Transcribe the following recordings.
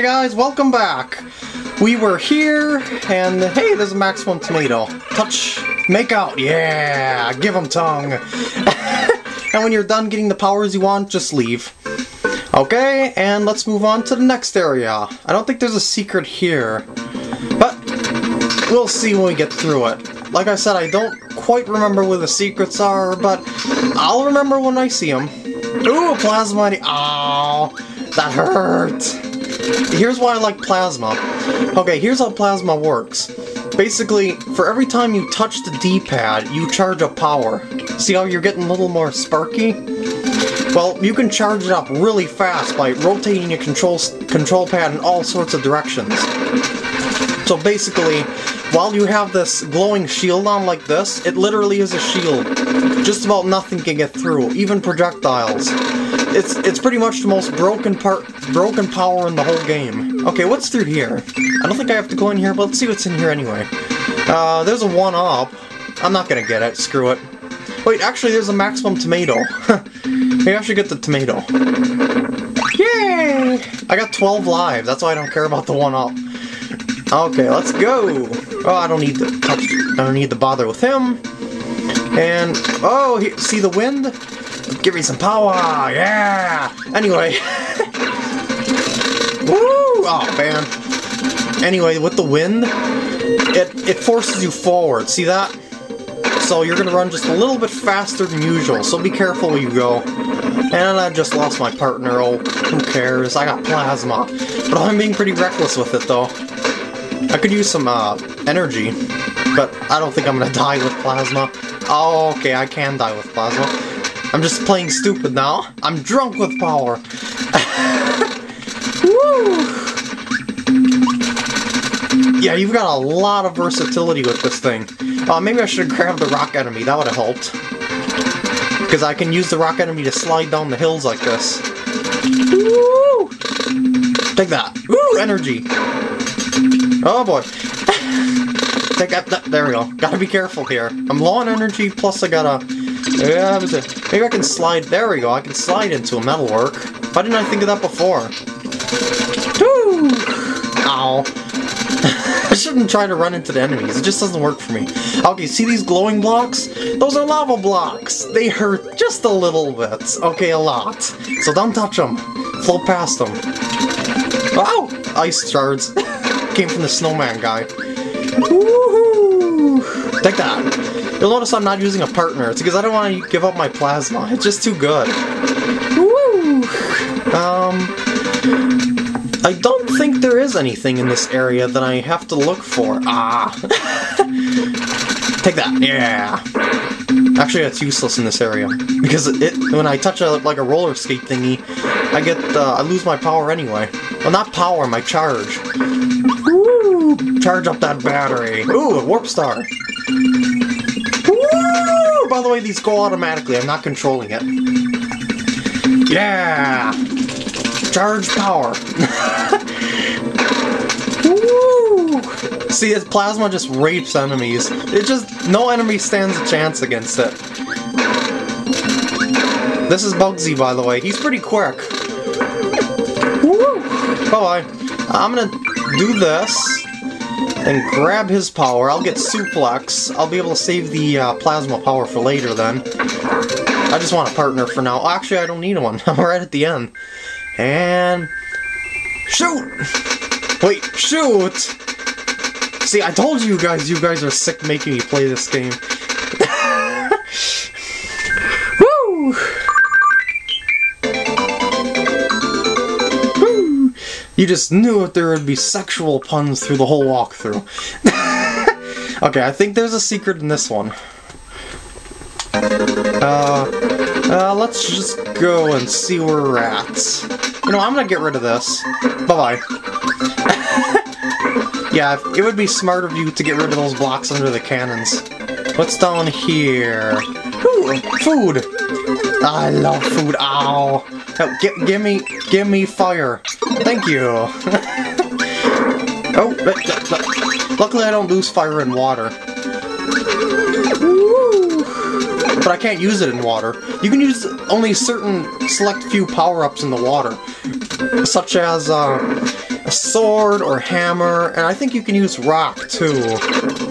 Hey guys, welcome back! We were here, and hey, there's a maximum tomato. Touch, make out, yeah! Give them tongue! and when you're done getting the powers you want, just leave. Okay, and let's move on to the next area. I don't think there's a secret here, but we'll see when we get through it. Like I said, I don't quite remember where the secrets are, but I'll remember when I see them. Ooh, plasma! Ow! That hurt! Here's why I like plasma. Okay, here's how plasma works. Basically, for every time you touch the D-pad, you charge up power. See how you're getting a little more sparky? Well, you can charge it up really fast by rotating your control, control pad in all sorts of directions. So basically, while you have this glowing shield on like this, it literally is a shield. Just about nothing can get through, even projectiles it's it's pretty much the most broken part, broken power in the whole game. Okay, what's through here? I don't think I have to go in here, but let's see what's in here anyway. Uh, there's a one-up. I'm not gonna get it. Screw it. Wait, actually, there's a maximum tomato. Maybe I should get the tomato. Yay! I got 12 lives. That's why I don't care about the one-up. Okay, let's go. Oh, I don't need to touch. I don't need to bother with him. And oh, he, see the wind? Give me some power! Yeah! Anyway. Woo! Oh, man. Anyway, with the wind, it, it forces you forward. See that? So you're gonna run just a little bit faster than usual, so be careful where you go. And I just lost my partner, oh, who cares? I got plasma. But I'm being pretty reckless with it, though. I could use some, uh, energy, but I don't think I'm gonna die with plasma. Oh, okay, I can die with plasma. I'm just playing stupid now. I'm drunk with power. Woo! Yeah, you've got a lot of versatility with this thing. Uh, maybe I should grab the rock enemy. That would have helped. Because I can use the rock enemy to slide down the hills like this. Woo! Take that. Woo! Energy. Oh boy. Take that, there we go. Gotta be careful here. I'm low on energy, plus I gotta yeah, maybe I can slide. There we go. I can slide into a metalwork. Why didn't I think of that before? Woo! Ow. I shouldn't try to run into the enemies. It just doesn't work for me. Okay, see these glowing blocks? Those are lava blocks. They hurt just a little bit. Okay, a lot. So don't touch them. Float past them. Wow! Ice shards. Came from the snowman guy. Woohoo! Take that. You'll notice I'm not using a partner. It's because I don't want to give up my plasma. It's just too good. Woo! Um... I don't think there is anything in this area that I have to look for. Ah! Take that. Yeah! Actually, it's useless in this area. Because it, when I touch a, like a roller skate thingy, I get, uh, I lose my power anyway. Well, not power, my charge. Woo! Charge up that battery. Ooh, a warp star by the way, these go automatically. I'm not controlling it. Yeah! Charge power. See, his plasma just rapes enemies. It just, no enemy stands a chance against it. This is Bugzzy, by the way. He's pretty quick. Woo! Oh, Bye-bye. I'm gonna do this and grab his power. I'll get Suplex. I'll be able to save the uh, Plasma power for later then. I just want a partner for now. Actually, I don't need one. I'm right at the end. And... Shoot! Wait, shoot! See, I told you guys, you guys are sick making me play this game. You just knew that there would be sexual puns through the whole walkthrough. okay, I think there's a secret in this one. Uh, uh, let's just go and see where we're at. You know, I'm gonna get rid of this. Bye-bye. yeah, it would be smart of you to get rid of those blocks under the cannons. What's down here? Ooh, food! I love food. Ow! Oh, give me, give me fire. Thank you. oh, luckily I don't lose fire in water. But I can't use it in water. You can use only certain select few power-ups in the water. Such as, uh, a sword or hammer, and I think you can use rock too,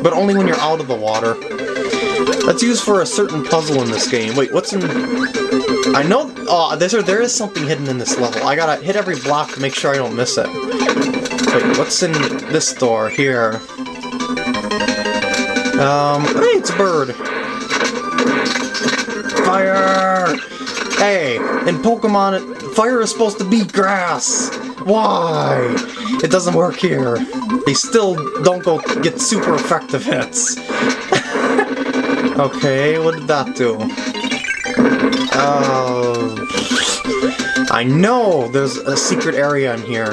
but only when you're out of the water. That's used for a certain puzzle in this game. Wait, what's in... I know... Oh, there's, there is something hidden in this level. I gotta hit every block to make sure I don't miss it. Wait, what's in this door? Here. Um, hey, it's a bird. Fire! Hey, in Pokemon, fire is supposed to beat grass. Why? It doesn't work here. They still don't go get super effective hits. Okay, what did that do? Uh, I know there's a secret area in here.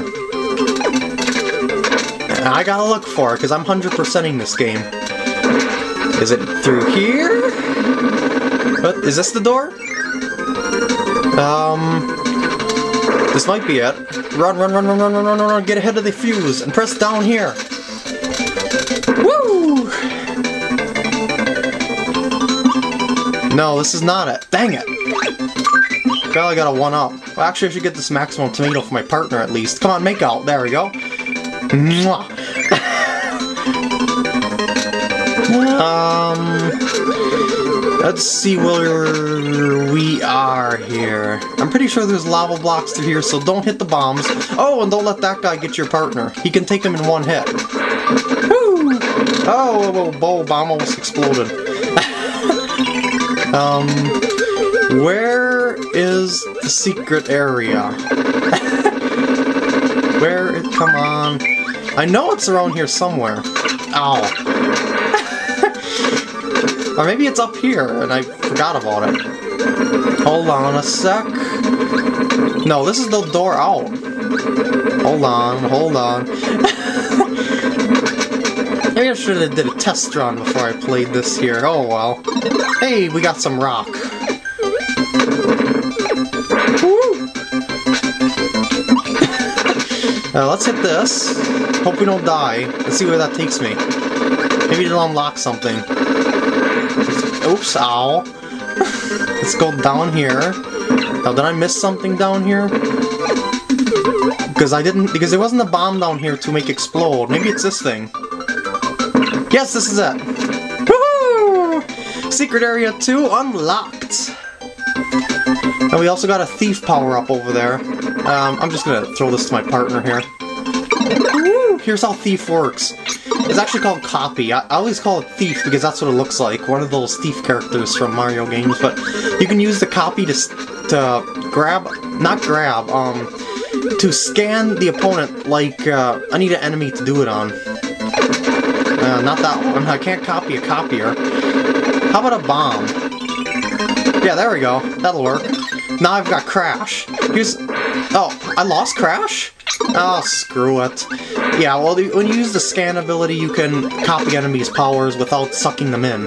And I gotta look for it, because I'm 100%ing this game. Is it through here? What? Is this the door? Um... This might be it. Run, run, run, run, run, run, run, run, get ahead of the fuse, and press down here. No, this is not it. Dang it! Well, I got a 1-up. Well, actually, I should get this maximum tomato for my partner, at least. Come on, make out. There we go. Mwah. um... Let's see where we are here. I'm pretty sure there's lava blocks through here, so don't hit the bombs. Oh, and don't let that guy get your partner. He can take him in one hit. Woo! Oh, whoa, whoa, bomb almost exploded. Um, where is the secret area? where? Come on. I know it's around here somewhere. Ow. Or maybe it's up here, and I forgot about it. Hold on a sec. No, this is the door out. Hold on, hold on. Maybe I should have did a test run before I played this here. Oh well. Hey, we got some rock. uh, let's hit this. Hope we don't die. Let's see where that takes me. Maybe it'll unlock something. Oops, ow. Let's go down here. Now, did I miss something down here? Because I didn't, because there wasn't a bomb down here to make explode. Maybe it's this thing. Yes, this is it. Woohoo! Secret Area 2 unlocked. And we also got a thief power-up over there. Um, I'm just gonna throw this to my partner here. Woo! Here's how thief works. It's actually called Copy. I, I, always call it Thief because that's what it looks like. One of those thief characters from Mario games. But you can use the copy to, to grab, not grab, um, to scan the opponent like uh, I need an enemy to do it on. Uh, not that one. I can't copy a copier. How about a bomb? Yeah, there we go. That'll work. Now I've got Crash. Here's... Oh, I lost Crash? Oh, screw it. Yeah, well, when you use the scan ability, you can copy enemies' powers without sucking them in.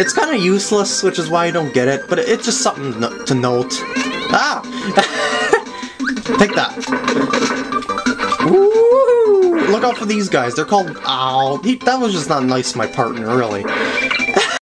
It's kind of useless, which is why I don't get it, but it's just something to note. Ah! Take that. Woo! Look out for these guys. They're called... Ow. He, that was just not nice my partner, really.